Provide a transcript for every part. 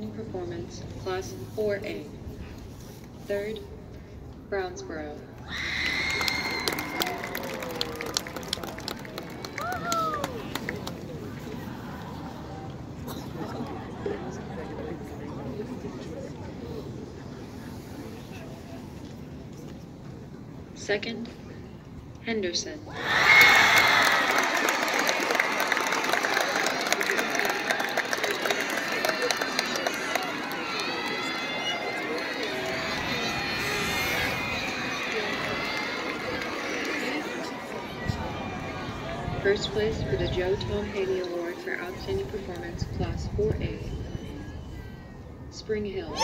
Outstanding performance, Class 4A. Third, Brownsboro. Second, Henderson. First place for the Joe Tom Haley Award for Outstanding Performance, Class 4A. Spring Hill.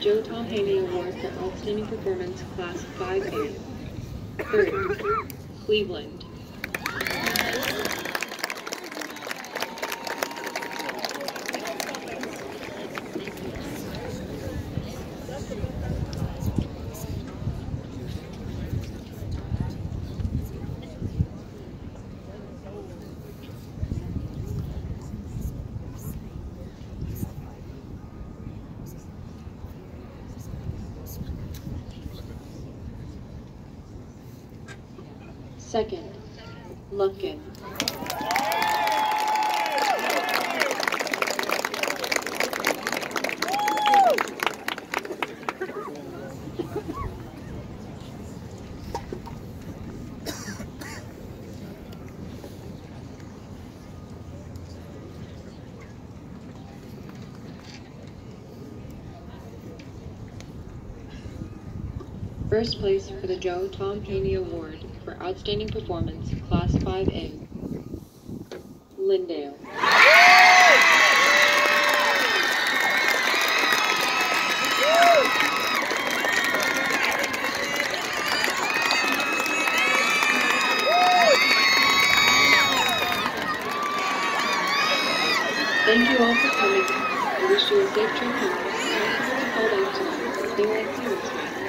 Joe Tom Haley Award for Outstanding Performance, Class 5A. Third, Cleveland. Second, Lufkin. First place for the Joe Tom Haley Award for Outstanding Performance, Class 5A. Lindale. Thank you all for coming. I wish you a safe trip home. Call out tonight. Stay right here.